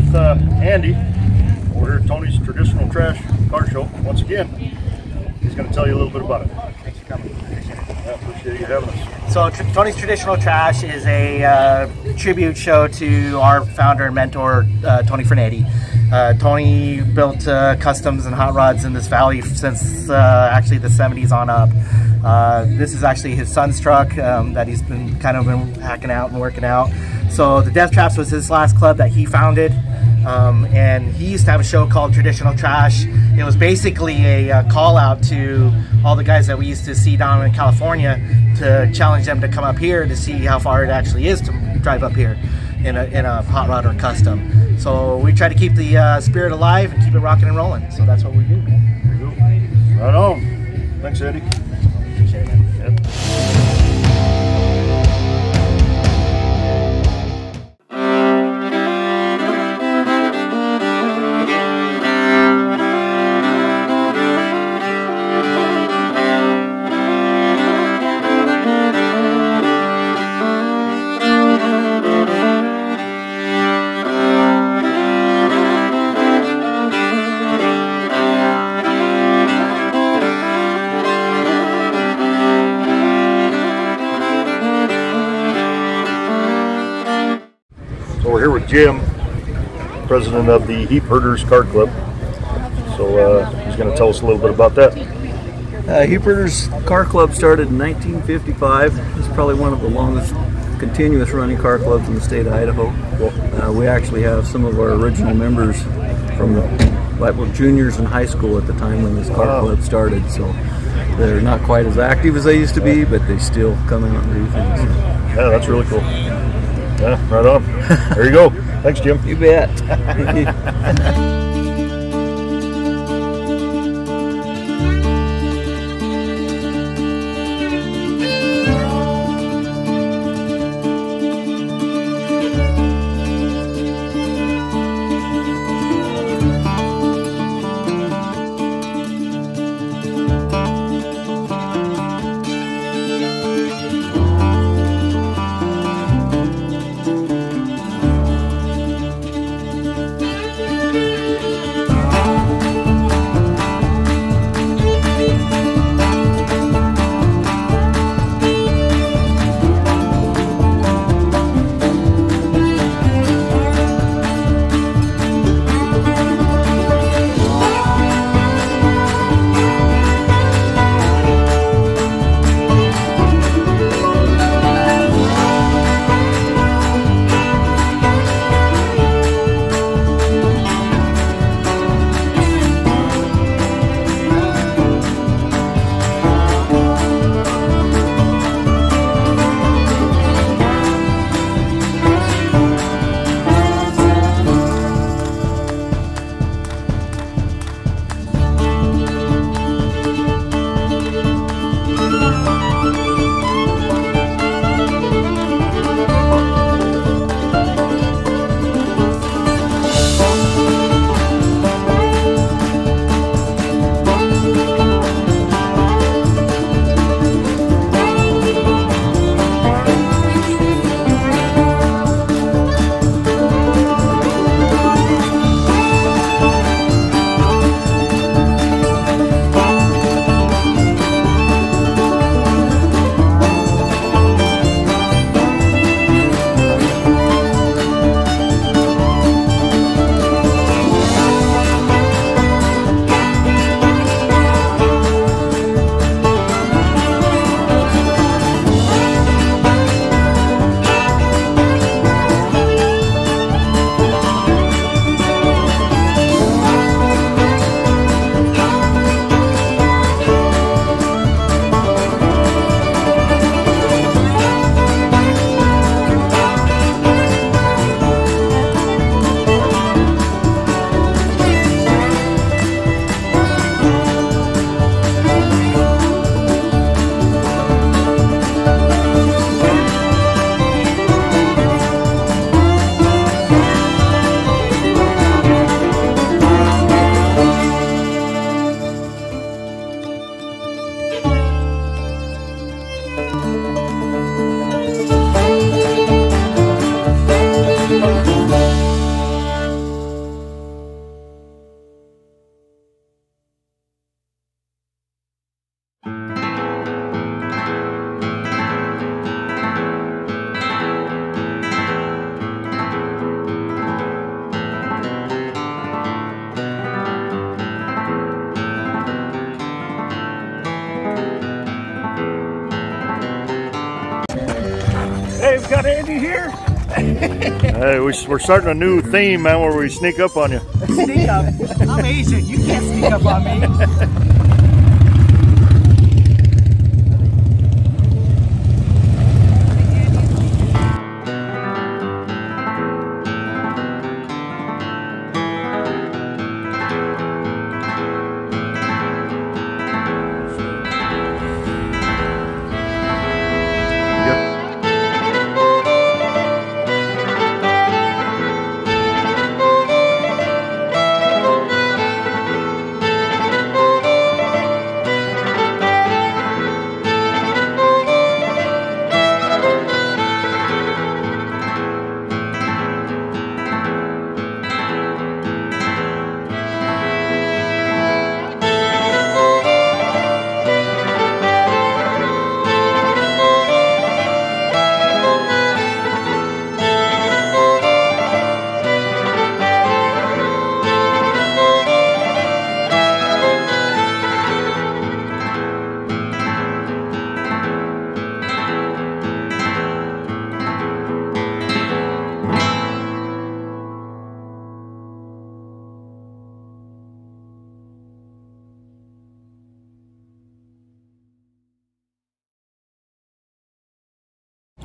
with uh, Andy. We're here at Tony's Traditional Trash Car Show. Once again, he's going to tell you a little bit about it. Thanks for coming. Appreciate it. I appreciate you having us. So, Tr- Tony's Traditional Trash is a uh, tribute show to our founder and mentor, uh, Tony Farnetti. Uh, Tony built uh, customs and hot rods in this valley since uh, actually the 70s on up. Uh, this is actually his son's truck um, that he's been kind of been hacking out and working out. So the Death Traps was his last club that he founded. Um, and he used to have a show called Traditional Trash. It was basically a, uh call out to all the guys that we used to see down in California to challenge them to come up here to see how far it actually is to drive up here in a, in a hot rod or custom. So we try to keep the uh, spirit alive and keep it rocking and rolling. So that's what we do. Right on. Thanks, Eddie. We're here with Jim, president of the Heap Herders Car Club. So uh, he's going to tell us a little bit about that. Uh, Heap Herders Car Club started in 1955. It's probably one of the longest continuous running car clubs in the state of Idaho. Uh, we actually have some of our original members from like were juniors in high school at the time when this car Wow. club started. So they're not quite as active as they used to be, but they still come out and do things. Yeah, that's really cool. Yeah, right on. There you go. Thanks, Jim. You bet. got Andy here hey, we, are starting a new theme, man, where we sneak up on you. Sneak up? I'm Asian. You can't sneak up on me.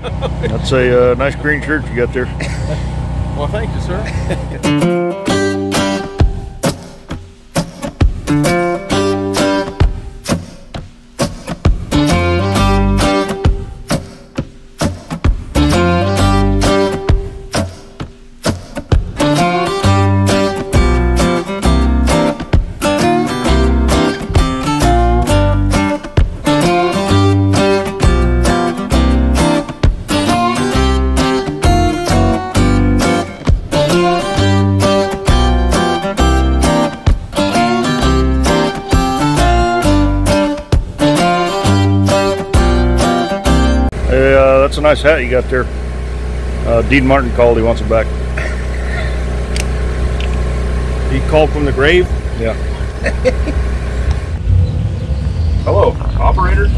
That's a uh, nice green shirt you got there. Well, thank you, sir. a nice hat you got there. Uh, Dean Martin called. He wants it back. He called from the grave. Yeah. Hello, operator.